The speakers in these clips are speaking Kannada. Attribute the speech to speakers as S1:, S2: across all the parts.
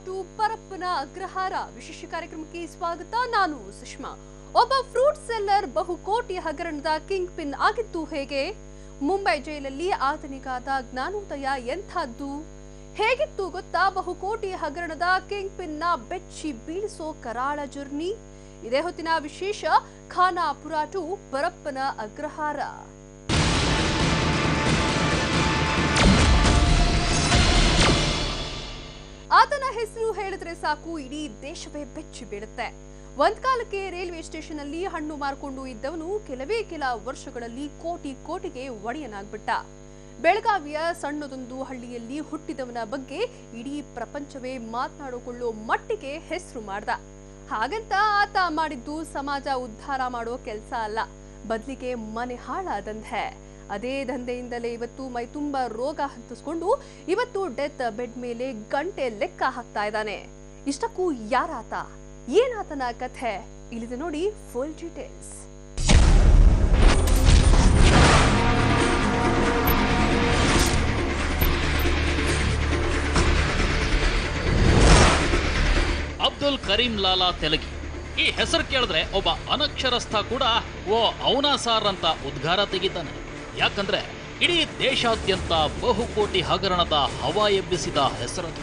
S1: ಪುರಾಟು ಪರಪ್ಪನ ಅಗ್ರಹಾರ ವಿಶೇಷ ಕಾರ್ಯಕ್ರಮಕ್ಕೆ ಸ್ವಾಗತ. ನಾನು ಸುಷ್ಮಾ. ಒಬ್ಬ ಫ್ರೂಟ್ ಸೆಲ್ಲರ್ ಬಹುಕೋಟಿ ಹಗರಣದ ಕಿಂಗ್ ಪಿನ್ ಆಗಿತ್ತು ಹೇಗೆ? ಮುಂಬೈ ಜೈಲಲ್ಲಿ ಆತನಿಗಾದ ಜ್ಞಾನೋದಯ ಎಂಥದ್ದು? ಹೇಗಿತ್ತು ಗೊತ್ತಾ? ಬಹುಕೋಟಿ ಹಗರಣದ ಕಿಂಗ್ ಪಿನ್ನ ಬೆಚ್ಚಿ ಬೀಳಿಸೋ ಕರಾಳ ಜರ್ನಿ. ಇದೇ ಹೊತ್ತಿನ ವಿಶೇಷ ಖಾನಾ ಪುರಾಟು ಪರಪ್ಪನ ಅಗ್ರಹಾರ. ಆತನ ಹೆಸರು ಹೇಳಿದ್ರೆ ಸಾಕು, ಇಡೀ ದೇಶವೇ ಬೆಚ್ಚಿ ಬೀಳುತ್ತೆ. ಒಂದ್ ಕಾಲಕ್ಕೆ ರೈಲ್ವೆ ಸ್ಟೇಷನ್ ಅಲ್ಲಿ ಹಣ್ಣು ಮಾರ್ಕೊಂಡು ಇದ್ದವನು ಕೆಲವೇ ಕೆಲ ವರ್ಷಗಳಲ್ಲಿ ಕೋಟಿ ಕೋಟಿಗೆ ಒಡೆಯನಾಗ್ಬಿಟ್ಟ. ಬೆಳಗಾವಿಯ ಸಣ್ಣದೊಂದು ಹಳ್ಳಿಯಲ್ಲಿ ಹುಟ್ಟಿದವನ ಬಗ್ಗೆ ಇಡೀ ಪ್ರಪಂಚವೇ ಮಾತನಾಡಿಕೊಳ್ಳೋ ಮಟ್ಟಿಗೆ ಹೆಸರು ಮಾಡ್ದ. ಹಾಗಂತ ಆತ ಮಾಡಿದ್ದು ಸಮಾಜ ಉದ್ಧಾರ ಮಾಡೋ ಕೆಲಸ ಅಲ್ಲ, ಬದಲಿಗೆ ಮನೆ ಹಾಳಾದಂಧೆ ಅದೇ ದಂಧೆಯಿಂದಲೇ ಇವತ್ತು ಮೈ ತುಂಬ ರೋಗ ಹತ್ತಿಸ್ಕೊಂಡು ಇವತ್ತು ಡೆತ್ ಬೆಡ್ ಮೇಲೆ ಗಂಟೆ ಲೆಕ್ಕ ಹಾಕ್ತಾ ಇದ್ದಾನೆ. ಇಷ್ಟಕ್ಕೂ ಯಾರಾತ? ಏನಾತನ ಕಥೆ? ಇಲ್ಲಿದೆ ನೋಡಿ ಫುಲ್ ಡೀಟೇಲ್ಸ್
S2: ಅಬ್ದುಲ್ ಕರೀಂ ಲಾಲಾ ತೆಲಗಿ. ಈ ಹೆಸರು ಕೇಳಿದ್ರೆ ಒಬ್ಬ ಅನಕ್ಷರಸ್ಥ ಕೂಡ ಓ ಅವನಾ ಸಾರ್ ಅಂತ ಉದ್ಗಾರ ತೆಗಿತಾನೆ ಯಾಕಂದ್ರೆ ಇಡೀ ದೇಶಾದ್ಯಂತ ಬಹುಕೋಟಿ ಹಗರಣದ ಹವಾ ಎಬ್ಬಿಸಿದ ಹೆಸರದು.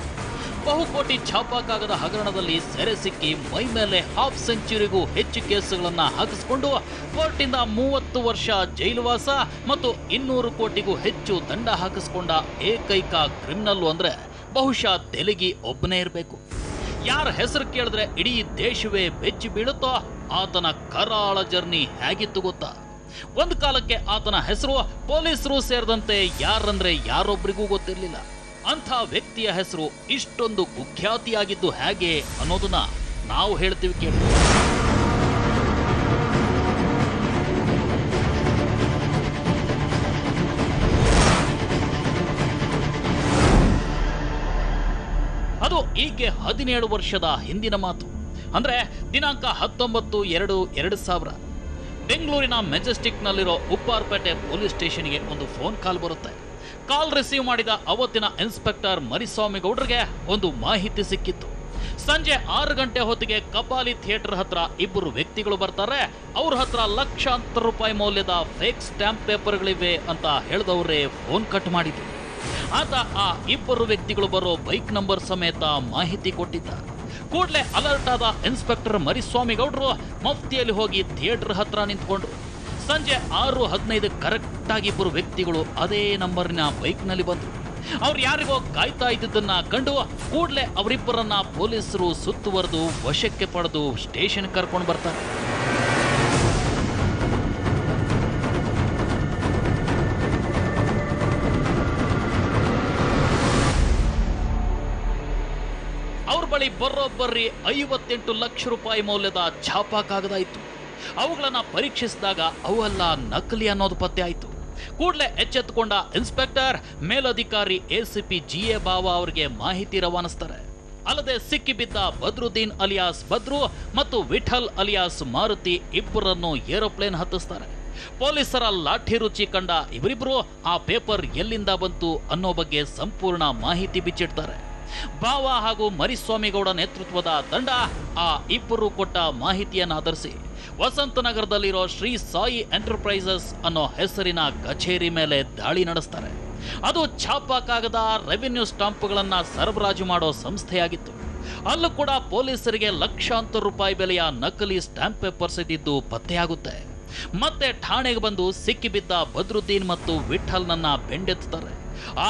S2: ಬಹುಕೋಟಿ ಛಾಪಾಕಾಗದ ಹಗರಣದಲ್ಲಿ ಸೆರೆ ಸಿಕ್ಕಿ ಮೈ ಮೇಲೆ ಹಾಫ್ ಸೆಂಚುರಿಗೂ ಹೆಚ್ಚು ಕೇಸುಗಳನ್ನು ಹಾಕಿಸಿಕೊಂಡು ಕೋರ್ಟಿಂದ ಮೂವತ್ತು ವರ್ಷ ಜೈಲುವಾಸ ಮತ್ತು ಇನ್ನೂರು ಕೋಟಿಗೂ ಹೆಚ್ಚು ದಂಡ ಹಾಕಿಸಿಕೊಂಡ ಏಕೈಕ ಕ್ರಿಮಿನಲ್ಲು ಅಂದ್ರೆ ಬಹುಶಃ ತೆಲುಗಿ ಒಬ್ಬನೇ ಇರಬೇಕು. ಯಾರ ಹೆಸರು ಕೇಳಿದ್ರೆ ಇಡೀ ದೇಶವೇ ಬೆಚ್ಚಿ ಬೀಳುತ್ತೋ ಆತನ ಕರಾಳ ಜರ್ನಿ ಹೇಗಿತ್ತು ಗೊತ್ತಾ? ಒಂದು ಕಾಲಕ್ಕೆ ಆತನ ಹೆಸರು ಪೊಲೀಸರು ಸೇರಿದಂತೆ ಯಾರಂದ್ರೆ ಯಾರೊಬ್ಬರಿಗೂ ಗೊತ್ತಿರಲಿಲ್ಲ. ಅಂಥ ವ್ಯಕ್ತಿಯ ಹೆಸರು ಇಷ್ಟೊಂದು ಕುಖ್ಯಾತಿಯಾಗಿದ್ದು ಹೇಗೆ ಅನ್ನೋದನ್ನ ನಾವು ಹೇಳ್ತೀವಿ ಕೇಳಿ. ಅದು ಈಕೆ ಹದಿನೇಳು ವರ್ಷದ ಹಿಂದಿನ ಮಾತು. ಅಂದ್ರೆ ದಿನಾಂಕ ಹತ್ತೊಂಬತ್ತು ಎರಡು ಎರಡು ಸಾವಿರ. ಬೆಂಗಳೂರಿನ ಮೆಜೆಸ್ಟಿಕ್ನಲ್ಲಿರೋ ಉಪ್ಪಾರ್ಪೇಟೆ ಪೊಲೀಸ್ ಸ್ಟೇಷನ್ಗೆ ಒಂದು ಫೋನ್ ಕಾಲ್ ಬರುತ್ತೆ. ಕಾಲ್ ರಿಸೀವ್ ಮಾಡಿದ ಅವತ್ತಿನ ಇನ್ಸ್ಪೆಕ್ಟರ್ ಮರಿಸ್ವಾಮಿ ಗೌಡ್ರಿಗೆ ಒಂದು ಮಾಹಿತಿ ಸಿಕ್ಕಿತ್ತು. ಸಂಜೆ ಆರು ಗಂಟೆ ಹೊತ್ತಿಗೆ ಕಪಾಲಿ ಥಿಯೇಟರ್ ಹತ್ರ ಇಬ್ಬರು ವ್ಯಕ್ತಿಗಳು ಬರ್ತಾರೆ. ಅವ್ರ ಹತ್ರ ಲಕ್ಷಾಂತರ ರೂಪಾಯಿ ಮೌಲ್ಯದ ಫೇಕ್ ಸ್ಟ್ಯಾಂಪ್ ಪೇಪರ್ಗಳಿವೆ ಅಂತ ಹೇಳಿದವರೇ ಫೋನ್ ಕಟ್ ಮಾಡಿದ್ರು. ಆತ ಆ ಇಬ್ಬರು ವ್ಯಕ್ತಿಗಳು ಬರೋ ಬೈಕ್ ನಂಬರ್ ಸಮೇತ ಮಾಹಿತಿ ಕೊಟ್ಟಿದ್ದ ಕೂಡಲೇ ಅಲರ್ಟ್ ಆದ ಇನ್ಸ್ಪೆಕ್ಟರ್ ಮರಿಸ್ವಾಮಿ ಗೌಡ್ರು ಮಫ್ತಿಯಲ್ಲಿ ಹೋಗಿ ಥಿಯೇಟರ್ ಹತ್ರ ನಿಂತ್ಕೊಂಡ್ರು. ಸಂಜೆ ಆರು ಹದಿನೈದು ಕರೆಕ್ಟ್ ಆಗಿ ಇಬ್ಬರು ವ್ಯಕ್ತಿಗಳು ಅದೇ ನಂಬರ್ನ ಬೈಕ್ನಲ್ಲಿ ಬಂದರು. ಅವ್ರು ಯಾರಿಗೋ ಕಾಯ್ತಾ ಇದ್ದಿದ್ದನ್ನ ಕಂಡು ಕೂಡಲೇ ಅವರಿಬ್ಬರನ್ನ ಪೊಲೀಸರು ಸುತ್ತುವರೆದು ವಶಕ್ಕೆ ಪಡೆದು ಸ್ಟೇಷನ್ ಕರ್ಕೊಂಡು ಬರ್ತಾರೆ. ಬಳಿ ಬರೋಬ್ಬರಿ ಐವತ್ತೆಂಟು ಲಕ್ಷ ರೂಪಾಯಿ ಮೌಲ್ಯದ ಛಾಪಾ ಕಾಗದ ಇತ್ತು ಅವುಗಳನ್ನು ಪರೀಕ್ಷಿಸಿದಾಗ ಅವೆಲ್ಲ ನಕಲಿ ಅನ್ನೋದು ಪತ್ತೆ ಆಯಿತು. ಕೂಡಲೇ ಎಚ್ಚೆತ್ತುಕೊಂಡ inspector, ಮೇಲಧಿಕಾರಿ A C P G A Bava ಅವರಿಗೆ ಮಾಹಿತಿ ರವಾನಿಸ್ತಾರೆ. ಅಲ್ಲದೆ ಸಿಕ್ಕಿಬಿದ್ದ ಬದ್ರುದ್ದೀನ್ ಅಲಿಯಾಸ್ ಬದ್ರು ಮತ್ತು ವಿಠಲ್ ಅಲಿಯಾಸ್ ಮಾರುತಿ ಇಬ್ಬರನ್ನು ಏರೋಪ್ಲೇನ್ ಹತ್ತಿಸ್ತಾರೆ. ಪೊಲೀಸರ ಲಾಠಿ ರುಚಿ ಕಂಡ ಇವರಿಬ್ಬರು ಆ ಪೇಪರ್ ಎಲ್ಲಿಂದ ಬಂತು ಅನ್ನೋ ಬಗ್ಗೆ ಸಂಪೂರ್ಣ ಮಾಹಿತಿ ಬಿಚ್ಚಿಡ್ತಾರೆ. ಬಾವ ಹಾಗೂ ಮರಿಸ್ವಾಮಿಗೌಡ ನೇತೃತ್ವದ ತಂಡ ಆ ಇಬ್ಬರು ಕೊಟ್ಟ ಮಾಹಿತಿಯನ್ನು ಆಧರಿಸಿ ವಸಂತನಗರದಲ್ಲಿರೋ ಶ್ರೀ ಸಾಯಿ ಎಂಟರ್ಪ್ರೈಸಸ್ ಅನ್ನೋ ಹೆಸರಿನ ಕಚೇರಿ ಮೇಲೆ ದಾಳಿ ನಡೆಸ್ತಾರೆ. ಅದು ಛಾಪಾ ಕಾಗದ ರೆವಿನ್ಯೂ ಸ್ಟಾಂಪ್ಗಳನ್ನು ಸರಬರಾಜು ಮಾಡೋ ಸಂಸ್ಥೆಯಾಗಿತ್ತು. ಅಲ್ಲೂ ಕೂಡ ಪೊಲೀಸರಿಗೆ ಲಕ್ಷಾಂತರ ರೂಪಾಯಿ ಬೆಲೆಯ ನಕಲಿ ಸ್ಟಾಂಪ್ ಪೇಪರ್ಸ್ ಇದ್ದಿದ್ದು ಪತ್ತೆಯಾಗುತ್ತೆ. ಮತ್ತೆ ಠಾಣೆಗೆ ಬಂದು ಸಿಕ್ಕಿಬಿದ್ದ ಬದ್ರುದ್ದೀನ್ ಮತ್ತು ವಿಠಲ್ನನ್ನ ಬೆಂಡೆತ್ತಾರೆ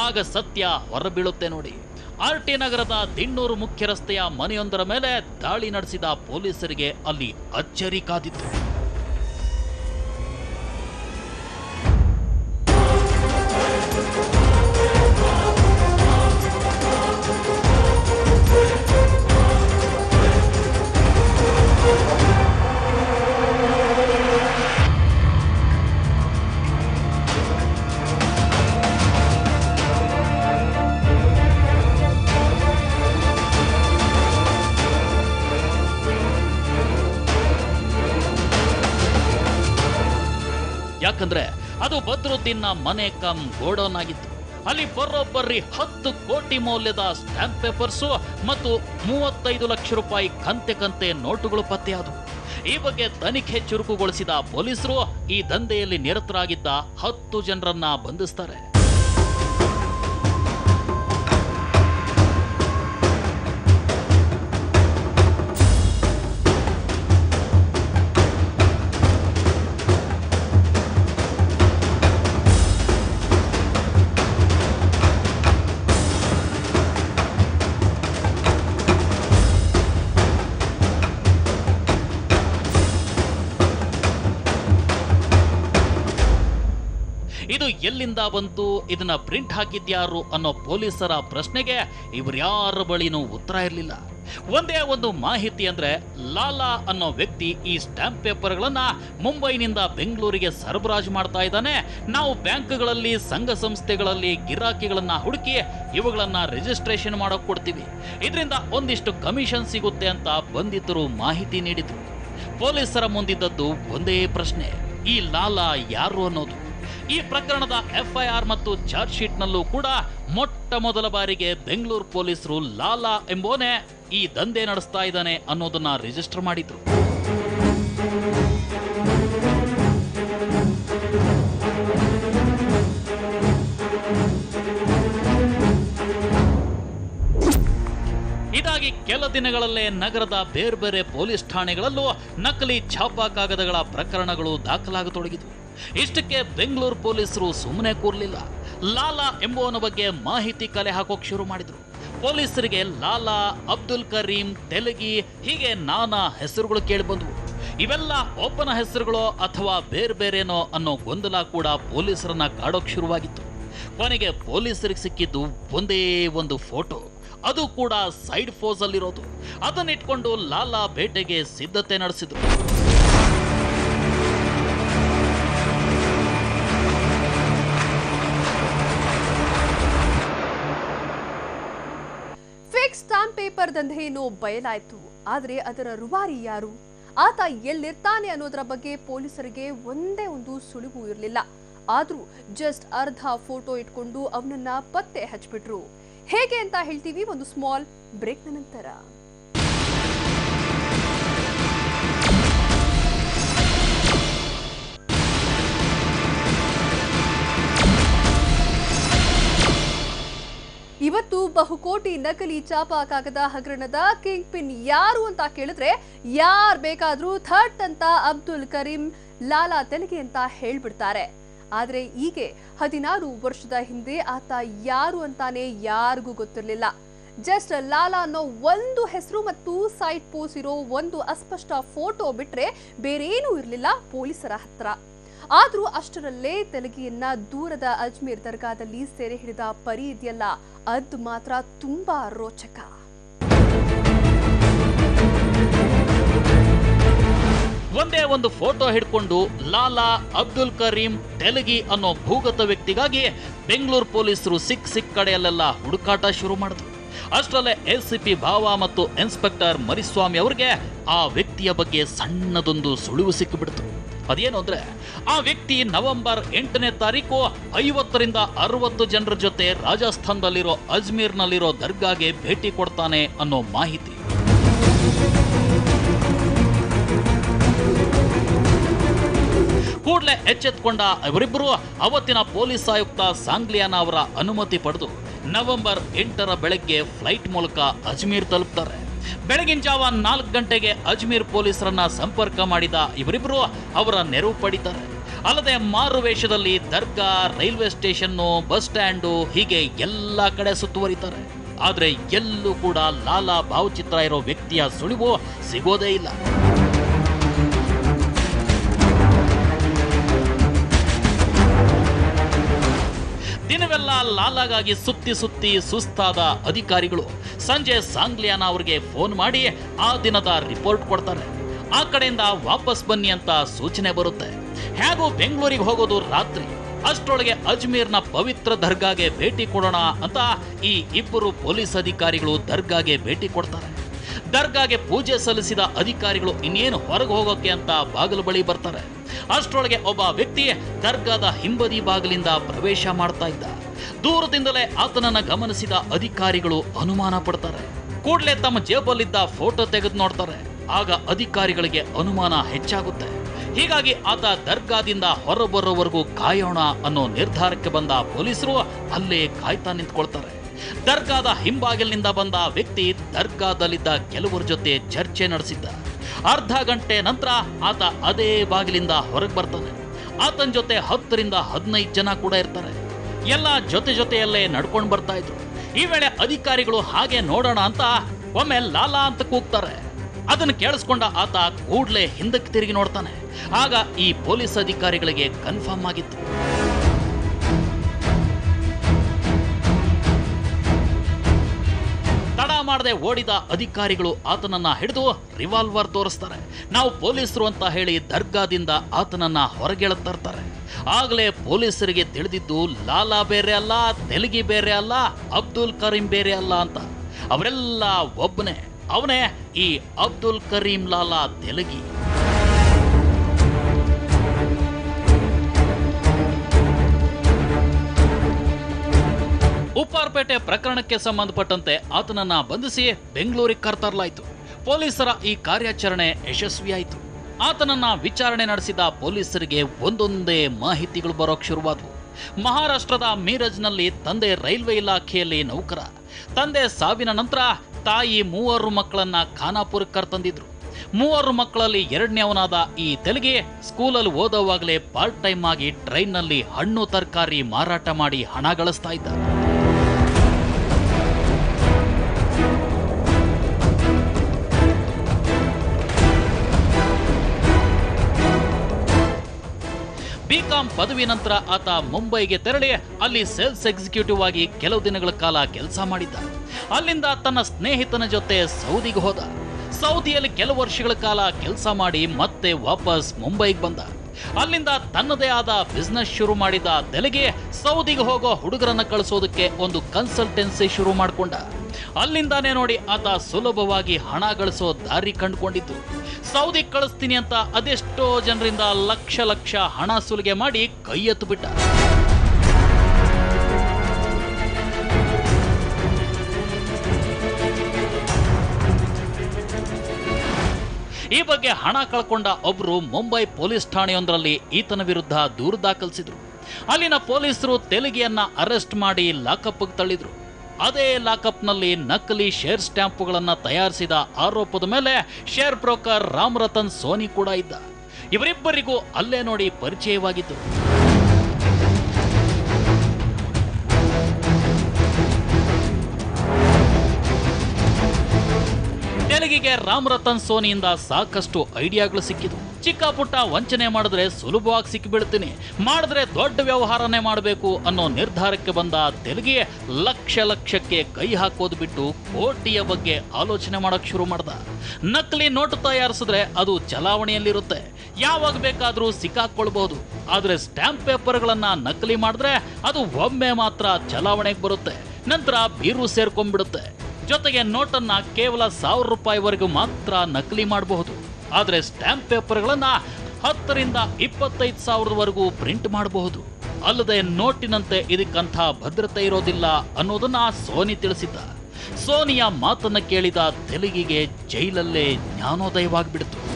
S2: ಆಗ ಸತ್ಯ ಹೊರಬೀಳುತ್ತೆ ನೋಡಿ. ಆರ್ ಟಿ ನಗರದ ದಿಣ್ಣೂರು ಮುಖ್ಯ ರಸ್ತೆಯ ಮನೆಯೊಂದರ ಮೇಲೆ ದಾಳಿ ನಡೆಸಿದ ಪೊಲೀಸರಿಗೆ ಅಲ್ಲಿ ಅಚ್ಚರಿ ಕಾದಿತ್ತು. ಬದ್ರುದ್ದೀನ್ನ ಮನೆ ಕಮ್ ಗೋಡೌನ್ ಆಗಿತ್ತು ಅಲ್ಲಿ ಬರೋಬ್ಬರಿ ಹತ್ತು ಕೋಟಿ ಮೌಲ್ಯದ ಸ್ಟಾಂಪ್ ಪೇಪರ್ಸು ಮತ್ತು ಮೂವತ್ತೈದು ಲಕ್ಷ ರೂಪಾಯಿ ಕಂತೆ ಕಂತೆ ನೋಟುಗಳು ಪತ್ತೆಯಾದವು. ಈ ಬಗ್ಗೆ ತನಿಖೆ ಚುರುಕುಗೊಳಿಸಿದ ಪೊಲೀಸರು ಈ ದಂಧೆಯಲ್ಲಿ ನಿರತರಾಗಿದ್ದ ಹತ್ತು ಜನರನ್ನ ಬಂಧಿಸ್ತಾರೆ. ಎಲ್ಲಿಂದ ಬಂತು, ಇದನ್ನ ಪ್ರಿಂಟ್ ಹಾಕಿದ್ಯಾರು ಅನ್ನೋ ಪೊಲೀಸರ ಪ್ರಶ್ನೆಗೆ ಇವರ್ಯಾರ ಬಳಿನೂ ಉತ್ತರ ಇರಲಿಲ್ಲ. ಒಂದೇ ಒಂದು ಮಾಹಿತಿ ಅಂದ್ರೆ ಲಾಲಾ ಅನ್ನೋ ವ್ಯಕ್ತಿ ಈ ಸ್ಟಾಂಪ್ ಪೇಪರ್ಗಳನ್ನ ಮುಂಬೈನಿಂದ ಬೆಂಗಳೂರಿಗೆ ಸರಬರಾಜು ಮಾಡ್ತಾ ಇದ್ದಾನೆ. ನಾವು ಬ್ಯಾಂಕ್ಗಳಲ್ಲಿ, ಸಂಘ ಸಂಸ್ಥೆಗಳಲ್ಲಿ ಗಿರಾಕಿಗಳನ್ನ ಹುಡುಕಿ ಇವುಗಳನ್ನ ರಿಜಿಸ್ಟ್ರೇಷನ್ ಮಾಡೋಕ್ ಕೊಡ್ತೀವಿ. ಇದರಿಂದ ಒಂದಿಷ್ಟು ಕಮಿಷನ್ ಸಿಗುತ್ತೆ ಅಂತ ಬಂಧಿತರು ಮಾಹಿತಿ ನೀಡಿದ್ರು. ಪೊಲೀಸರ ಮುಂದಿದ್ದದ್ದು ಒಂದೇ ಪ್ರಶ್ನೆ, ಈ ಲಾಲಾ ಯಾರು ಅನ್ನೋದು? ಈ ಪ್ರಕರಣದ ಎಫ್ಐಆರ್ ಮತ್ತು ಚಾರ್ಜ್ ಶೀಟ್ನಲ್ಲೂ ಕೂಡ ಮೊಟ್ಟ ಮೊದಲ ಬಾರಿಗೆ ಬೆಂಗಳೂರು ಪೊಲೀಸರು ಲಾಲಾ ಎಂಬೋನೆ ಈ ದಂಧೆ ನಡೆಸ್ತಾ ಇದ್ದಾನೆ ಅನ್ನೋದನ್ನ ರಿಜಿಸ್ಟರ್ ಮಾಡಿದ್ರು. ಇದಾಗಿ ಕೆಲ ದಿನಗಳಲ್ಲೇ ನಗರದ ಬೇರೆ ಬೇರೆ ಪೊಲೀಸ್ ಠಾಣೆಗಳಲ್ಲೂ ನಕಲಿ ಛಾಪಾ ಕಾಗದಗಳ ಪ್ರಕರಣಗಳು ದಾಖಲಾಗತೊಡಗಿದ್ವು. ಇಷ್ಟಕ್ಕೆ ಬೆಂಗಳೂರು ಪೊಲೀಸರು ಸುಮ್ಮನೆ ಕೂರಲಿಲ್ಲ. ಲಾಲಾ ಎಂಬುವನ ಬಗ್ಗೆ ಮಾಹಿತಿ ಕಲೆ ಹಾಕೋಕೆ ಶುರು ಮಾಡಿದ್ರು. ಪೊಲೀಸರಿಗೆ ಲಾಲಾ, ಅಬ್ದುಲ್ ಕರೀಂ, ತೆಲಗಿ, ಹೀಗೆ ನಾನಾ ಹೆಸರುಗಳು ಕೇಳಿಬಂದವು ಇವೆಲ್ಲ ಒಬ್ಬನ ಹೆಸರುಗಳೋ ಅಥವಾ ಬೇರೆ ಬೇರೆನೋ ಅನ್ನೋ ಗೊಂದಲ ಕೂಡ ಪೊಲೀಸರನ್ನ ಕಾಡೋಕ್ ಶುರುವಾಗಿತ್ತು. ಕೊನೆಗೆ ಪೊಲೀಸರಿಗೆ ಸಿಕ್ಕಿದ್ದು ಒಂದೇ ಒಂದು ಫೋಟೋ. ಅದು ಕೂಡ ಸೈಡ್ ಫೋಸ್ ಅಲ್ಲಿರೋದು ಅದನ್ನಿಟ್ಕೊಂಡು ಲಾಲಾ ಬೇಟೆಗೆ ಸಿದ್ಧತೆ ನಡೆಸಿದ್ರು.
S1: ದಂಧೆಯನ್ನು ಬಯಲಾಯ್ತು. ಆದ್ರೆ ಅದರ ರುವಾರಿ ಯಾರು? ಆತ ಎಲ್ಲಿರ್ತಾನೆ ಅನ್ನೋದರ ಬಗ್ಗೆ ಪೊಲೀಸರಿಗೆ ಒಂದೇ ಒಂದು ಸುಳಿವು ಇರಲಿಲ್ಲ. ಆದ್ರೂ ಜಸ್ಟ್ ಅರ್ಧ ಫೋಟೋ ಇಟ್ಕೊಂಡು ಅವನನ್ನ ಪತ್ತೆ ಹಚ್ಬಿಟ್ರು ಹೇಗೆ ಅಂತ ಹೇಳ್ತೀವಿ ಒಂದು ಸ್ಮಾಲ್ ಬ್ರೇಕ್ನ ನಂತರ. ಇವತ್ತು ಬಹುಕೋಟಿ ನಕಲಿ ಚಾಪಾ ಕಾಗದ ಹಗರಣದ ಕಿಂಗ್ ಪಿನ್ ಯಾರು ಅಂತ ಕೇಳಿದ್ರೆ ಯಾರ್ ಬೇಕಾದ್ರೂ ಥರ್ಟ್ ಅಂತ ಅಬ್ದುಲ್ ಕರೀಂ ಲಾಲಾ ತೆಲಿಗೆ ಅಂತ ಹೇಳ್ಬಿಡ್ತಾರೆ. ಆದ್ರೆ ಹೀಗೆ ಹದಿನಾರು ವರ್ಷದ ಹಿಂದೆ ಆತ ಯಾರು ಅಂತಾನೆ ಯಾರಿಗೂ ಗೊತ್ತಿರಲಿಲ್ಲ. ಜಸ್ಟ್ ಲಾಲಾ ಅನ್ನೋ ಒಂದು ಹೆಸರು ಮತ್ತು ಸೈಟ್ ಪೋಸ್ ಇರೋ ಒಂದು ಅಸ್ಪಷ್ಟ ಫೋಟೋ ಬಿಟ್ರೆ ಬೇರೇನೂ ಇರಲಿಲ್ಲ ಪೊಲೀಸರ ಹತ್ರ. ಆದ್ರೂ ಅಷ್ಟರಲ್ಲೇ ತೆಲಗಿಯನ್ನ ದೂರದ ಅಜ್ಮೀರ್ ದರ್ಗಾದಲ್ಲಿ ಸೆರೆ ಹಿಡಿದ ಪರಿ ಇದೆಯಲ್ಲ ಅದು ಮಾತ್ರ ತುಂಬಾ ರೋಚಕ.
S2: ಒಂದೇ ಒಂದು ಫೋಟೋ ಹಿಡ್ಕೊಂಡು ಲಾಲಾ, ಅಬ್ದುಲ್ ಕರೀಂ, ತೆಲಗಿ ಅನ್ನೋ ಭೂಗತ ವ್ಯಕ್ತಿಗಾಗಿ ಬೆಂಗಳೂರು ಪೊಲೀಸರು ಸಿಕ್ ಸಿಕ್ ಕಡೆಯಲ್ಲೆಲ್ಲ ಹುಡುಕಾಟ ಶುರು ಮಾಡಿದ್ರು. ಅಷ್ಟರಲ್ಲೇ ಎಸಿಪಿ ಭಾವ ಮತ್ತು ಇನ್ಸ್ಪೆಕ್ಟರ್ ಮರಿಸ್ವಾಮಿ ಅವರಿಗೆ ಆ ವ್ಯಕ್ತಿಯ ಬಗ್ಗೆ ಸಣ್ಣದೊಂದು ಸುಳಿವು ಸಿಕ್ಕಿಬಿಡ್ತು. ಅದೇನು ಅಂದ್ರೆ, ಆ ವ್ಯಕ್ತಿ ನವೆಂಬರ್ ಎಂಟನೇ ತಾರೀಕು ಐವತ್ತರಿಂದ ಅರವತ್ತು ಜನರ ಜೊತೆ ರಾಜಸ್ಥಾನದಲ್ಲಿರೋ ಅಜ್ಮೀರ್ನಲ್ಲಿರೋ ದರ್ಗಾಗೆ ಭೇಟಿ ಕೊಡ್ತಾನೆ ಅನ್ನೋ ಮಾಹಿತಿ. ಕೂಡಲೇ ಎಚ್ಚೆತ್ಕೊಂಡ ಇವರಿಬ್ಬರು ಅವತ್ತಿನ ಪೊಲೀಸ್ ಆಯುಕ್ತ ಸಾಂಗ್ಲಿಯಾನ ಅವರ ಅನುಮತಿ ಪಡೆದು ನವೆಂಬರ್ ಎಂಟರ ಬೆಳಗ್ಗೆ ಫ್ಲೈಟ್ ಮೂಲಕ ಅಜ್ಮೀರ್ ತಲುಪ್ತಾರೆ. ಬೆಳಗಿನ ಜಾವ ನಾಲ್ಕು ಗಂಟೆಗೆ ಅಜ್ಮೀರ್ ಪೊಲೀಸರನ್ನ ಸಂಪರ್ಕ ಮಾಡಿದ ಇವರಿಬ್ಬರು ಅವರ ನೆರವು ಪಡಿತಾರೆ. ಅಲ್ಲದೆ ಮಾರು ವೇಷದಲ್ಲಿ ದರ್ಗಾ, ರೈಲ್ವೆ ಸ್ಟೇಷನ್ನು, ಬಸ್ ಸ್ಟ್ಯಾಂಡು, ಹೀಗೆ ಎಲ್ಲ ಕಡೆ ಸುತ್ತುವರಿತಾರೆ. ಆದರೆ ಎಲ್ಲೂ ಕೂಡ ಲಾಲಾ ಭಾವಚಿತ್ರ ಇರೋ ವ್ಯಕ್ತಿಯ ಸುಳಿವು ಸಿಗೋದೇ ಇಲ್ಲ. ದಿನವೆಲ್ಲ ಲಾಲಾಗಾಗಿ ಸುತ್ತಿ ಸುತ್ತಿ ಸುಸ್ತಾದ ಅಧಿಕಾರಿಗಳು ಸಂಜೆ ಸಾಂಗ್ಲಿಯಾನ ಅವರಿಗೆ ಫೋನ್ ಮಾಡಿ ಆ ದಿನದ ರಿಪೋರ್ಟ್ ಕೊಡ್ತಾರೆ. ಆ ಕಡೆಯಿಂದ ವಾಪಸ್ ಬನ್ನಿ ಅಂತ ಸೂಚನೆ ಬರುತ್ತೆ. ಹೇಗೂ ಬೆಂಗಳೂರಿಗೆ ಹೋಗೋದು ರಾತ್ರಿ. ಅಷ್ಟರೊಳಗೆ ಅಜ್ಮೀರ್ನ ಪವಿತ್ರ ದರ್ಗಾಗೆ ಭೇಟಿ ಕೊಡೋಣ ಅಂತ ಈ ಇಬ್ಬರು ಪೊಲೀಸ್ ಅಧಿಕಾರಿಗಳು ದರ್ಗಾಗೆ ಭೇಟಿ ಕೊಡ್ತಾರೆ. ದರ್ಗಾಗೆ ಪೂಜೆ ಸಲ್ಲಿಸಿದ ಅಧಿಕಾರಿಗಳು ಇನ್ನೇನು ಹೊರಗೆ ಹೋಗೋಕೆ ಅಂತ ಬಾಗಿಲು ಬಳಿ ಬರ್ತಾರೆ. ಅಷ್ಟರೊಳಗೆ ಒಬ್ಬ ವ್ಯಕ್ತಿ ದರ್ಗಾದ ಹಿಂಬದಿ ಬಾಗಿಲಿಂದ ಪ್ರವೇಶ ಮಾಡ್ತಾ ಇದ್ದ. ದೂರದಿಂದಲೇ ಆತನನ್ನು ಗಮನಿಸಿದ ಅಧಿಕಾರಿಗಳು ಅನುಮಾನ ಪಡ್ತಾರೆ. ಕೂಡಲೇ ತಮ್ಮ ಜೇಬಲ್ಲಿದ್ದ ಫೋಟೋ ತೆಗೆದು ನೋಡ್ತಾರೆ. ಆಗ ಅಧಿಕಾರಿಗಳಿಗೆ ಅನುಮಾನ ಹೆಚ್ಚಾಗುತ್ತೆ. ಹೀಗಾಗಿ ಆತ ದರ್ಗಾದಿಂದ ಹೊರಬರೋವರೆಗೂ ಕಾಯೋಣ ಅನ್ನೋ ನಿರ್ಧಾರಕ್ಕೆ ಬಂದ ಪೊಲೀಸರು ಅಲ್ಲೇ ಕಾಯ್ತಾ ನಿಂತ್ಕೊಳ್ತಾರೆ. ದರ್ಗಾದ ಹಿಂಬಾಗಿಲಿನಿಂದ ಬಂದ ವ್ಯಕ್ತಿ ದರ್ಗಾದಲ್ಲಿದ್ದ ಕೆಲವರ ಜೊತೆ ಚರ್ಚೆ ನಡೆಸಿದ್ದ. ಅರ್ಧ ಗಂಟೆ ನಂತರ ಆತ ಅದೇ ಬಾಗಿಲಿಂದ ಹೊರಗೆ ಬರ್ತಾನೆ. ಆತನ ಜೊತೆ ಹತ್ತರಿಂದ ಹದಿನೈದು ಜನ ಕೂಡ ಇರ್ತಾರೆ. ಎಲ್ಲ ಜೊತೆ ಜೊತೆಯಲ್ಲೇ ನಡ್ಕೊಂಡು ಬರ್ತಾ ಇದ್ರು. ಈ ವೇಳೆ ಅಧಿಕಾರಿಗಳು ಹಾಗೆ ನೋಡೋಣ ಅಂತ ಒಮ್ಮೆ ಲಾಲಾ ಅಂತ ಕೂಗ್ತಾರೆ. ಅದನ್ನು ಕೇಳಿಸ್ಕೊಂಡ ಆತ ಕೂಡಲೇ ಹಿಂದಕ್ಕೆ ತಿರುಗಿ ನೋಡ್ತಾನೆ. ಆಗ ಈ ಪೊಲೀಸ್ ಅಧಿಕಾರಿಗಳಿಗೆ ಕನ್ಫರ್ಮ್ ಆಗಿತ್ತು. ಮಾಡದೆ ಓಡಿದ ಅಧಿಕಾರಿಗಳು ಆತನನ್ನ ಹಿಡಿದು ರಿವಾಲ್ವರ್ ತೋರಿಸ್ತಾರೆ. ನಾವು ಪೊಲೀಸರು ಅಂತ ಹೇಳಿ ದರ್ಗಾದಿಂದ ಆತನನ್ನ ಹೊರಗೆಳ ತರ್ತಾರೆ ಆಗಲೇ ಪೊಲೀಸರಿಗೆ ತಿಳಿದಿದ್ದು ಲಾಲಾ ಬೇರೆ ಅಲ್ಲ, ತೆಲುಗಿ ಬೇರೆ ಅಲ್ಲ, ಅಬ್ದುಲ್ ಕರೀಂ ಬೇರೆ ಅಲ್ಲ ಅಂತ. ಅವರೆಲ್ಲ ಒಬ್ಬನೇ. ಅವನೇ ಈ ಅಬ್ದುಲ್ ಕರೀಂ ಲಾಲಾ ತೆಲಗಿ. ಉಪ್ಪಾರಪೇಟೆ ಪ್ರಕರಣಕ್ಕೆ ಸಂಬಂಧಪಟ್ಟಂತೆ ಆತನನ್ನ ಬಂಧಿಸಿ ಬೆಂಗಳೂರಿಗೆ ಕರ್ತರಲಾಯಿತು. ಪೊಲೀಸರ ಈ ಕಾರ್ಯಾಚರಣೆ ಯಶಸ್ವಿಯಾಯಿತು. ಆತನನ್ನ ವಿಚಾರಣೆ ನಡೆಸಿದ ಪೊಲೀಸರಿಗೆ ಒಂದೊಂದೇ ಮಾಹಿತಿಗಳು ಬರೋಕ್ ಶುರುವಾದವು. ಮಹಾರಾಷ್ಟ್ರದ ಮೀರಜ್ನಲ್ಲಿ ತಂದೆ ರೈಲ್ವೆ ಇಲಾಖೆಯಲ್ಲಿ ನೌಕರ. ತಂದೆ ಸಾವಿನ ನಂತರ ತಾಯಿ ಮೂವರು ಮಕ್ಕಳನ್ನ ಖಾನಾಪುರಕ್ಕೆ ಕರ್ತಂದಿದ್ರು. ಮೂವರು ಮಕ್ಕಳಲ್ಲಿ ಎರಡನೇವನಾದ ಈ ತೆಲುಗಿ ಸ್ಕೂಲಲ್ಲಿ ಓದೋವಾಗಲೇ ಪಾರ್ಟ್ ಟೈಮ್ ಆಗಿ ಟ್ರೈನ್ನಲ್ಲಿ ಹಣ್ಣು ತರಕಾರಿ ಮಾರಾಟ ಮಾಡಿ ಹಣ ಗಳಿಸ್ತಾ ಇದ್ದ. ಬಿಕಾಂ ಪದವಿ ನಂತರ ಆತ ಮುಂಬೈಗೆ ತೆರಳಿ ಅಲ್ಲಿ ಸೇಲ್ಸ್ ಎಕ್ಸಿಕ್ಯೂಟಿವ್ ಆಗಿ ಕೆಲವು ದಿನಗಳ ಕಾಲ ಕೆಲಸ ಮಾಡಿದ್ದ. ಅಲ್ಲಿಂದ ತನ್ನ ಸ್ನೇಹಿತನ ಜೊತೆ ಸೌದಿಗೆ ಹೋದ. ಸೌದಿಯಲ್ಲಿ ಕೆಲವು ವರ್ಷಗಳ ಕಾಲ ಕೆಲಸ ಮಾಡಿ ಮತ್ತೆ ವಾಪಸ್ ಮುಂಬೈಗೆ ಬಂದ. ಅಲ್ಲಿಂದ ತನ್ನದೇ ಆದ ಬಿಸ್ನೆಸ್ ಶುರು ಮಾಡಿದ ತೆಲಗೆ ಸೌದಿಗೆ ಹೋಗೋ ಹುಡುಗರನ್ನ ಕಳಿಸೋದಕ್ಕೆ ಒಂದು ಕನ್ಸಲ್ಟೆನ್ಸಿ ಶುರು ಮಾಡಿಕೊಂಡ. ಅಲ್ಲಿಂದಾನೇ ನೋಡಿ ಆತ ಸುಲಭವಾಗಿ ಹಣ ಗಳಿಸೋ ದಾರಿ ಕಂಡುಕೊಂಡಿದ್ದು. ಸೌದಿ ಕಳಿಸ್ತೀನಿ ಅಂತ ಅದೆಷ್ಟೋ ಜನರಿಂದ ಲಕ್ಷ ಲಕ್ಷ ಹಣ ಸುಲಿಗೆ ಮಾಡಿ ಕೈ ಎತ್ತು ಬಿಟ್ಟ ಈ ಬಗ್ಗೆ ಹಣ ಕಳ್ಕೊಂಡ ಒಬ್ರು ಮುಂಬೈ ಪೊಲೀಸ್ ಠಾಣೆಯೊಂದರಲ್ಲಿ ಈತನ ವಿರುದ್ಧ ದೂರು ದಾಖಲಿಸಿದ್ರು. ಅಲ್ಲಿನ ಪೊಲೀಸರು ತೆಲುಗಿಯನ್ನ ಅರೆಸ್ಟ್ ಮಾಡಿ ಲಾಕಪ್ಗೆ ತಳ್ಳಿದ್ರು. ಅದೇ ಲಾಕಪ್ನಲ್ಲಿ ನಕಲಿ ಶೇರ್ ಸ್ಟ್ಯಾಂಪ್ಗಳನ್ನು ತಯಾರಿಸಿದ ಆರೋಪದ ಮೇಲೆ ಶೇರ್ ಬ್ರೋಕರ್ ರಾಮ್ ರತನ್ ಸೋನಿ ಕೂಡ ಇದ್ದ. ಇವರಿಬ್ಬರಿಗೂ ಅಲ್ಲೇ ನೋಡಿ ಪರಿಚಯವಾಗಿದ್ದು. ತೆಲುಗಿಗೆ ರಾಮ್ ರತನ್ ಸೋನಿಯಿಂದ ಸಾಕಷ್ಟು ಐಡಿಯಾಗಳು ಸಿಕ್ಕಿದ್ವು. ಚಿಕ್ಕ ಪುಟ್ಟ ವಂಚನೆ ಮಾಡಿದ್ರೆ ಸುಲಭವಾಗಿ ಸಿಕ್ಕಿಬಿಡ್ತೀನಿ. ಮಾಡಿದ್ರೆ ದೊಡ್ಡ ವ್ಯವಹಾರನೇ ಮಾಡಬೇಕು ಅನ್ನೋ ನಿರ್ಧಾರಕ್ಕೆ ಬಂದ ತೆಲುಗಿಯೇ ಲಕ್ಷ ಲಕ್ಷಕ್ಕೆ ಕೈ ಹಾಕೋದು ಬಿಟ್ಟು ಕೋಟಿಯ ಬಗ್ಗೆ ಆಲೋಚನೆ ಮಾಡಕ್ ಶುರು ಮಾಡ್ದ. ನಕಲಿ ನೋಟು ತಯಾರಿಸಿದ್ರೆ ಅದು ಚಲಾವಣೆಯಲ್ಲಿರುತ್ತೆ. ಯಾವಾಗ ಬೇಕಾದರೂ ಸಿಕ್ಕಾಕೊಳ್ಬಹುದು. ಆದರೆ ಸ್ಟ್ಯಾಂಪ್ ಪೇಪರ್ಗಳನ್ನು ನಕಲಿ ಮಾಡಿದ್ರೆ ಅದು ಒಮ್ಮೆ ಮಾತ್ರ ಚಲಾವಣೆಗೆ ಬರುತ್ತೆ. ನಂತರ ಬೀರು ಸೇರ್ಕೊಂಡ್ಬಿಡುತ್ತೆ. ಜೊತೆಗೆ ನೋಟನ್ನ ಕೇವಲ ಸಾವಿರ ರೂಪಾಯಿವರೆಗೂ ಮಾತ್ರ ನಕಲಿ ಮಾಡಬಹುದು. ಆದರೆ ಸ್ಟ್ಯಾಂಪ್ ಪೇಪರ್ಗಳನ್ನು ಹತ್ತರಿಂದ ಇಪ್ಪತ್ತೈದು ಸಾವಿರದವರೆಗೂ ಪ್ರಿಂಟ್ ಮಾಡಬಹುದು. ಅಲ್ಲದೆ ನೋಟಿನಂತೆ ಇದಕ್ಕಂಥ ಭದ್ರತೆ ಇರೋದಿಲ್ಲ ಅನ್ನೋದನ್ನ ಸೋನಿ ತಿಳಿಸಿದ್ದ. ಸೋನಿಯ ಮಾತನ್ನ ಕೇಳಿದ ತೆಲುಗಿಗೆ ಜೈಲಲ್ಲೇ ಜ್ಞಾನೋದಯವಾಗಿಬಿಡ್ತು.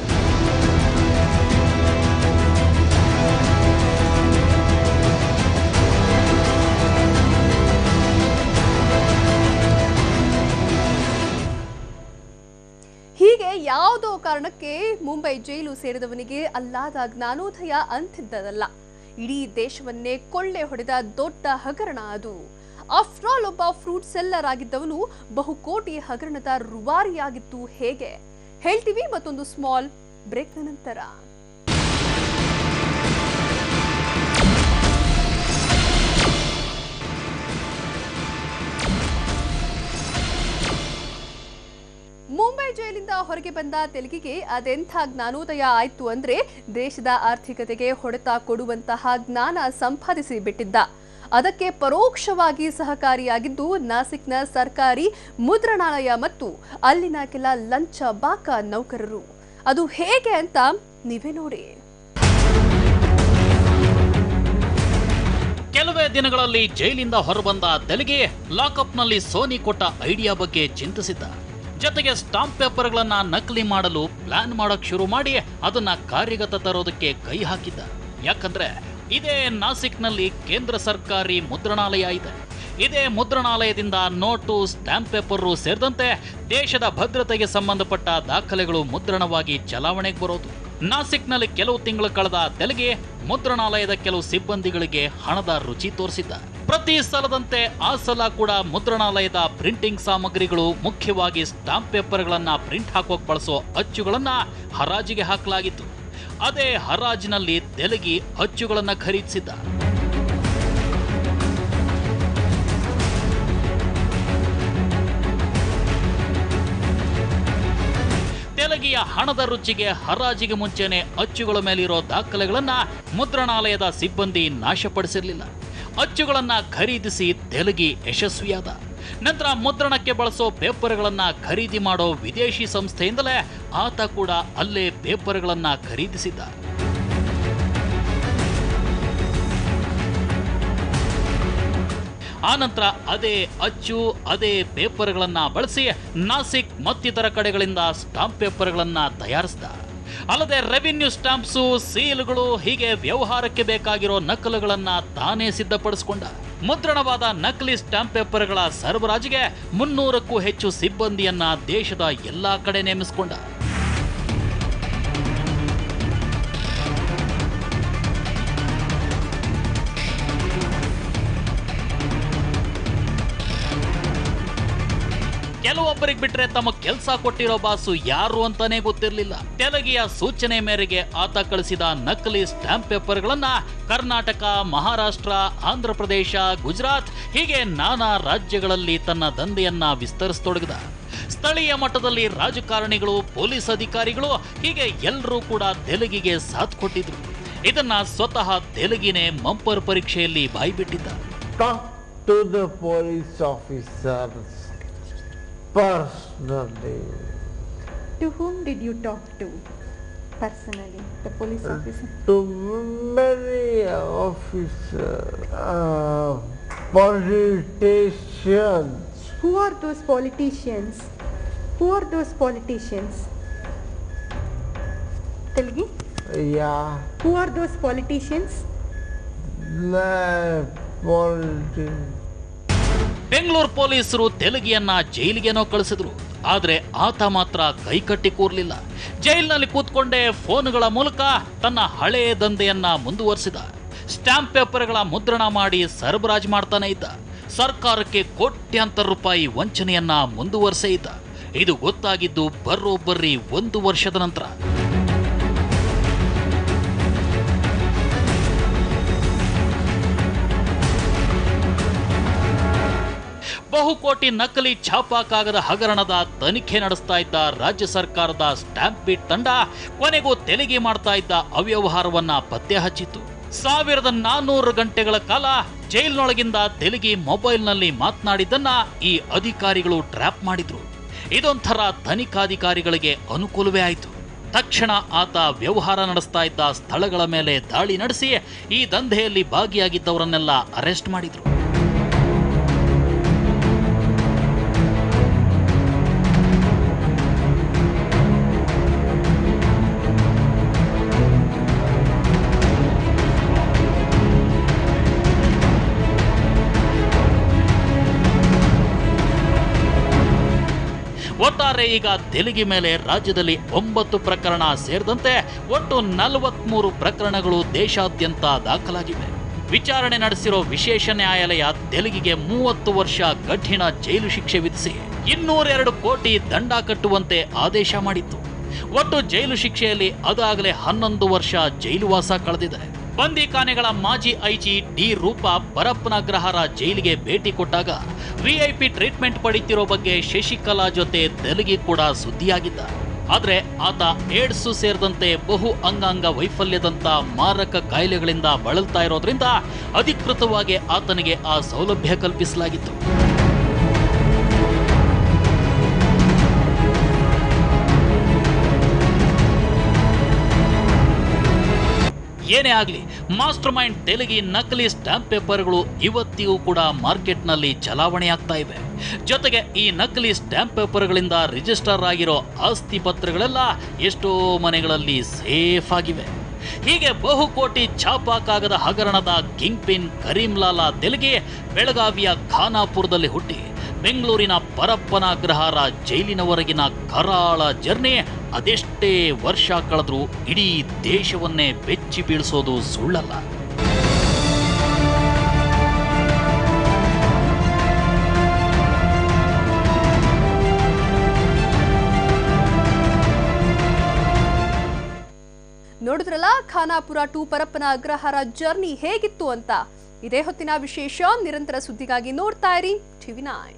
S1: ಯಾವುದೋ ಕಾರಣಕ್ಕೆ ಮುಂಬೈ ಜೈಲು ಸೇರಿದವನಿಗೆ ಅಲ್ಲಾದ ಜ್ಞಾನೋದಯ ಅಂತಿದ್ದದಲ್ಲ. ಇಡೀ ದೇಶವನ್ನೇ ಕೊಳ್ಳೆ ಹೊಡೆದ ದೊಡ್ಡ ಹಗರಣ ಅದು. ಆಫ್ಟರ್ ಆಲ್ ಒಬ್ಬ ಫ್ರೂಟ್ ಸೆಲ್ಲರ್ ಆಗಿದ್ದವನು ಬಹುಕೋಟಿ ಹಗರಣದ ರುವಾರಿಯಾಗಿತ್ತು ಹೇಗೆ? ಹೇಳ್ತೀವಿ ಮತ್ತೊಂದು ಸ್ಮಾಲ್ ಬ್ರೇಕ್ನ ನಂತರ. ಮುಂಬೈ ಜೈಲಿಂದ ಹೊರಗೆ ಬಂದ ತೆಲುಗಿಗೆ ಅದೆಂಥ ಜ್ಞಾನೋದಯ ಆಯಿತು ಅಂದ್ರೆ ದೇಶದ ಆರ್ಥಿಕತೆಗೆ ಹೊಡೆತ ಕೊಡುವಂತಹ ಜ್ಞಾನ ಸಂಪಾದಿಸಿ ಬಿಟ್ಟಿದ್ದ. ಅದಕ್ಕೆ ಪರೋಕ್ಷವಾಗಿ ಸಹಕಾರಿಯಾಗಿದ್ದು ನಾಸಿಕ್ನ ಸರ್ಕಾರಿ ಮುದ್ರಣಾಲಯ ಮತ್ತು ಅಲ್ಲಿನ ಕೆಲ ಲಂಚ ಬಾಕ ನೌಕರರು. ಅದು ಹೇಗೆ ಅಂತ ನೀವೇ ನೋಡಿ.
S2: ಕೆಲವೇ ದಿನಗಳಲ್ಲಿ ಜೈಲಿಂದ ಹೊರಬಂದ ತೆಲುಗೆ ಲಾಕಪ್ನಲ್ಲಿ ಸೋನಿ ಕೊಟ್ಟ ಐಡಿಯಾ ಬಗ್ಗೆ ಚಿಂತಿಸಿದ್ದ. ಜೊತೆಗೆ ಸ್ಟಾಂಪ್ ಪೇಪರ್ಗಳನ್ನ ನಕಲಿ ಮಾಡಲು ಪ್ಲಾನ್ ಮಾಡಕ್ ಶುರು ಮಾಡಿ ಅದನ್ನ ಕಾರ್ಯಗತ ತರೋದಕ್ಕೆ ಕೈ ಹಾಕಿದ್ದ. ಯಾಕಂದ್ರೆ ಇದೇ ನಾಸಿಕ್ನಲ್ಲಿ ಕೇಂದ್ರ ಸರ್ಕಾರಿ ಮುದ್ರಣಾಲಯ ಇದೆ. ಇದೇ ಮುದ್ರಣಾಲಯದಿಂದ ನೋಟು, ಸ್ಟಾಂಪ್ ಪೇಪರು ಸೇರಿದಂತೆ ದೇಶದ ಭದ್ರತೆಗೆ ಸಂಬಂಧಪಟ್ಟ ದಾಖಲೆಗಳು ಮುದ್ರಣವಾಗಿ ಚಲಾವಣೆಗೆ ಬರೋದು. ನಾಸಿಕ್ನಲ್ಲಿ ಕೆಲವು ತಿಂಗಳು ಕಳೆದ ತೆಲಗಿ ಮುದ್ರಣಾಲಯದ ಕೆಲವು ಸಿಬ್ಬಂದಿಗಳಿಗೆ ಹಣದ ರುಚಿ ತೋರಿಸಿದ್ದ. ಪ್ರತಿ ಸಲದಂತೆ ಆ ಸಲ ಕೂಡ ಮುದ್ರಣಾಲಯದ ಪ್ರಿಂಟಿಂಗ್ ಸಾಮಗ್ರಿಗಳು ಮುಖ್ಯವಾಗಿ ಸ್ಟಾಂಪ್ ಪೇಪರ್ಗಳನ್ನ ಪ್ರಿಂಟ್ ಹಾಕೋಕ್ ಬಳಸೋ ಅಚ್ಚುಗಳನ್ನ ಹರಾಜಿಗೆ ಹಾಕಲಾಗಿತ್ತು. ಅದೇ ಹರಾಜಿನಲ್ಲಿ ತೆಲಗಿ ಅಚ್ಚುಗಳನ್ನ ಖರೀದಿಸಿದ್ದ. ತೆಲಗಿಯ ಹಣದ ರುಚಿಗೆ ಹರಾಜಿಗೆ ಮುಂಚೆನೆ ಅಚ್ಚುಗಳ ಮೇಲಿರೋ ದಾಖಲೆಗಳನ್ನ ಮುದ್ರಣಾಲಯದ ಸಿಬ್ಬಂದಿ ನಾಶಪಡಿಸಿರಲಿಲ್ಲ. ಅಚ್ಚುಗಳನ್ನ ಖರೀದಿಸಿ ತೆಲುಗಿ ಯಶಸ್ವಿಯಾದ. ನಂತರ ಮುದ್ರಣಕ್ಕೆ ಬಳಸೋ ಪೇಪರ್ಗಳನ್ನು ಖರೀದಿ ಮಾಡೋ ವಿದೇಶಿ ಸಂಸ್ಥೆಯಿಂದಲೇ ಆತ ಕೂಡ ಅಲ್ಲೇ ಪೇಪರ್ಗಳನ್ನು ಖರೀದಿಸಿದ್ದ. ಆನಂತರ ಅದೇ ಅಚ್ಚು, ಅದೇ ಪೇಪರ್ಗಳನ್ನು ಬಳಸಿ ನಾಸಿಕ್ ಮತ್ತಿತರ ಕಡೆಗಳಿಂದ ಸ್ಟಾಂಪ್ ಪೇಪರ್ಗಳನ್ನು ತಯಾರಿಸಿದ ಅಲ್ಲದೆ ರೆವಿನ್ಯೂ ಸ್ಟಾಂಪ್ಸು, ಸೀಲ್ಗಳು ಹೀಗೆ ವ್ಯವಹಾರಕ್ಕೆ ಬೇಕಾಗಿರೋ ನಕಲುಗಳನ್ನ ತಾನೇ ಸಿದ್ಧಪಡಿಸಿಕೊಂಡ. ಮುದ್ರಣವಾದ ನಕಲಿ ಸ್ಟಾಂಪ್ ಪೇಪರ್ಗಳ ಸರಬರಾಜಿಗೆ ಮುನ್ನೂರಕ್ಕೂ ಹೆಚ್ಚು ಸಿಬ್ಬಂದಿಯನ್ನ ದೇಶದ ಎಲ್ಲಾ ಕಡೆ ನೇಮಿಸಿಕೊಂಡ. ಕೆಲವೊಬ್ಬರಿಗೆ ಬಿಟ್ರೆ ತಮ್ಮ ಕೆಲಸ ಕೊಟ್ಟಿರೋ ಬಾಸು ಯಾರು ಅಂತಾನೆ ಗೊತ್ತಿರಲಿಲ್ಲ. ತೆಲಗಿಯ ಸೂಚನೆ ಮೇರೆಗೆ ಆತ ಕಳಿಸಿದ ನಕಲಿ ಸ್ಟಾಂಪ್ ಪೇಪರ್ಗಳನ್ನ ಕರ್ನಾಟಕ, ಮಹಾರಾಷ್ಟ್ರ, ಆಂಧ್ರ ಪ್ರದೇಶ, ಗುಜರಾತ್, ಹೀಗೆ ನಾನಾ ರಾಜ್ಯಗಳಲ್ಲಿ ತನ್ನ ದಂಧೆಯನ್ನ ವಿಸ್ತರಿಸತೊಡಗಿದ ಸ್ಥಳೀಯ ಮಟ್ಟದಲ್ಲಿ ರಾಜಕಾರಣಿಗಳು, ಪೊಲೀಸ್ ಅಧಿಕಾರಿಗಳು ಹೀಗೆ ಎಲ್ಲರೂ ಕೂಡ ತೆಲಗಿಗೆ ಸಾಥ್ ಕೊಟ್ಟಿದ್ರು. ಇದನ್ನ ಸ್ವತಃ ತೆಲುಗಿನೇ ಮಂಪರ್ ಪರೀಕ್ಷೆಯಲ್ಲಿ ಬಾಯ್ಬಿಟ್ಟಿದ್ದ.
S3: Personally.
S4: To whom did you talk to personally? The police officer?
S3: To many officers, uh, politicians,
S4: Who are those politicians? Who are those politicians? Telgi?
S3: yeah,
S4: Who are those politicians?
S3: the politicians.
S2: Bengaluru ಪೊಲೀಸರು ತೆಲುಗಿಯನ್ನ ಜೈಲಿಗೇನೋ ಕಳಿಸಿದ್ರು. ಆದರೆ ಆತ ಮಾತ್ರ ಕೈಕಟ್ಟಿ ಕೂರ್ಲಿಲ್ಲ. ಜೈಲಿನಲ್ಲಿ ಕೂತ್ಕೊಂಡೇ ಫೋನ್ಗಳ ಮೂಲಕ ತನ್ನ ಹಳೆಯ ದಂಧೆಯನ್ನ ಮುಂದುವರಿಸಿದ. ಸ್ಟಾಂಪ್ ಪೇಪರ್ಗಳ ಮುದ್ರಣ ಮಾಡಿ ಸರಬರಾಜು ಮಾಡ್ತಾನೆ ಇದ್ದ. ಸರ್ಕಾರಕ್ಕೆ ಕೋಟ್ಯಾಂತರ ರೂಪಾಯಿ ವಂಚನೆಯನ್ನ ಮುಂದುವರಿಸೇ ಇದ್ದ. ಇದು ಗೊತ್ತಾಗಿದ್ದು ಬರೋಬ್ಬರಿ ಒಂದು ವರ್ಷದ ನಂತರ. ಬಹುಕೋಟಿ ನಕಲಿ ಛಾಪಾ ಕಾಗದ ಹಗರಣದ ತನಿಖೆ ನಡೆಸ್ತಾ ಇದ್ದ ರಾಜ್ಯ ಸರ್ಕಾರದ ಸ್ಟ್ಯಾಂಪ್ ಬೀಟ್ ತಂಡ ಕೊನೆಗೂ ತೆಲಿಗೆ ಮಾಡ್ತಾ ಇದ್ದ ಅವ್ಯವಹಾರವನ್ನ ಪತ್ತೆ ಹಚ್ಚಿತು ಸಾವಿರದ ನಾನ್ನೂರು ಗಂಟೆಗಳ ಕಾಲ ಜೈಲಿನೊಳಗಿಂದ ತೆಲಿಗೆ ಮೊಬೈಲ್ನಲ್ಲಿ ಮಾತನಾಡಿದ್ದನ್ನ ಈ ಅಧಿಕಾರಿಗಳು ಟ್ರ್ಯಾಪ್ ಮಾಡಿದ್ರು. ಇದೊಂಥರ ತನಿಖಾಧಿಕಾರಿಗಳಿಗೆ ಅನುಕೂಲವೇ ಆಯಿತು. ತಕ್ಷಣ ಆತ ವ್ಯವಹಾರ ನಡೆಸ್ತಾ ಇದ್ದ ಸ್ಥಳಗಳ ಮೇಲೆ ದಾಳಿ ನಡೆಸಿ ಈ ದಂಧೆಯಲ್ಲಿ ಭಾಗಿಯಾಗಿದ್ದವರನ್ನೆಲ್ಲ ಅರೆಸ್ಟ್ ಮಾಡಿದ್ರು. ಒಟ್ಟಾರೆ ಈಗ ತೆಲುಗಿ ಮೇಲೆ ರಾಜ್ಯದಲ್ಲಿ ಒಂಬತ್ತು ಪ್ರಕರಣ ಸೇರಿದಂತೆ ಒಟ್ಟು ನಲವತ್ಮೂರು ಪ್ರಕರಣಗಳು ದೇಶಾದ್ಯಂತ ದಾಖಲಾಗಿವೆ. ವಿಚಾರಣೆ ನಡೆಸಿರೋ ವಿಶೇಷ ನ್ಯಾಯಾಲಯ ತೆಲುಗಿಗೆ ಮೂವತ್ತು ವರ್ಷ ಕಠಿಣ ಜೈಲು ಶಿಕ್ಷೆ ವಿಧಿಸಿ ಇನ್ನೂರೆರಡು ಕೋಟಿ ದಂಡ ಕಟ್ಟುವಂತೆ ಆದೇಶ ಮಾಡಿತ್ತು. ಒಟ್ಟು ಜೈಲು ಶಿಕ್ಷೆಯಲ್ಲಿ ಅದಾಗಲೇ ಹನ್ನೊಂದು ವರ್ಷ ಜೈಲುವಾಸ ಕಳೆದಿದೆ. ಬಂದಿಖಾನೆಗಳ ಮಾಜಿ ಐಜಿ ಡಿ ರೂಪ ಪರಪ್ಪನಗ್ರಹಾರ ಜೈಲಿಗೆ ಭೇಟಿ ಕೊಟ್ಟಾಗ ವಿಐಪಿ ಟ್ರೀಟ್ಮೆಂಟ್ ಪಡೀತಿರೋ ಬಗ್ಗೆ ಶಶಿಕಲಾ ಜೊತೆ ತೆಲುಗಿ ಕೂಡ ಸುದ್ದಿಯಾಗಿದ್ದ. ಆದರೆ ಆತ ಏಡ್ಸು ಸೇರಿದಂತೆ ಬಹು ಅಂಗಾಂಗ ವೈಫಲ್ಯದಂತ ಮಾರಕ ಕಾಯಿಲೆಗಳಿಂದ ಬಳಲ್ತಾ ಇರೋದ್ರಿಂದ ಅಧಿಕೃತವಾಗಿ ಆತನಿಗೆ ಆ ಸೌಲಭ್ಯ ಕಲ್ಪಿಸಲಾಗಿತ್ತು. ಏನೇ ಆಗಲಿ, ಮಾಸ್ಟರ್ ಮೈಂಡ್ ತೆಲುಗಿ ನಕಲಿ ಸ್ಟಾಂಪ್ ಪೇಪರ್ಗಳು ಇವತ್ತಿಗೂ ಕೂಡ ಮಾರ್ಕೆಟ್ನಲ್ಲಿ ಚಲಾವಣೆ ಆಗ್ತಾ ಇವೆ. ಜೊತೆಗೆ ಈ ನಕಲಿ ಸ್ಟಾಂಪ್ ಪೇಪರ್ಗಳಿಂದ ರಿಜಿಸ್ಟರ್ ಆಗಿರೋ ಆಸ್ತಿ ಪತ್ರಗಳೆಲ್ಲ ಎಷ್ಟೋ ಮನೆಗಳಲ್ಲಿ ಸೇಫ್ ಆಗಿವೆ. ಹೀಗೆ ಬಹುಕೋಟಿ ಛಾಪಾ ಕಾಗದ ಹಗರಣದ ಕಿಂಗ್ ಪಿನ್ ಕರೀಂಲಾಲಾ ತೆಲುಗಿ ಬೆಳಗಾವಿಯ ಖಾನಾಪುರದಲ್ಲಿ ಹುಟ್ಟಿ. ಬೆಂಗಳೂರಿನ ಪರಪ್ಪನ ಅಗ್ರಹಾರ ಜೈಲಿನವರೆಗಿನ ಕರಾಳ ಜರ್ನಿ ಅದೆಷ್ಟೇ ವರ್ಷ ಕಳೆದ್ರೂ ಇಡೀ ದೇಶವನ್ನೇ ಬೆಚ್ಚಿ ಬೀಳಿಸೋದು ಸುಳ್ಳಲ್ಲ.
S1: ನೋಡಿದ್ರಲ್ಲ, ಖಾನಾಪುರ ಟು ಪರಪ್ಪನ ಅಗ್ರಹಾರ ಜರ್ನಿ ಹೇಗಿತ್ತು ಅಂತ? ಇದೇ ಹೊತ್ತಿನ ವಿಶೇಷ, ನಿರಂತರ ಸುದ್ದಿಗಾಗಿ ನೋಡ್ತಾ ಇರಿ ಟಿವಿ ನೈನ್.